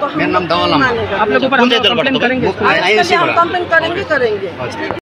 तो हम मेरा नाम दवा आप लोग कंप्लेन करेंगे करेंगे अच्छा।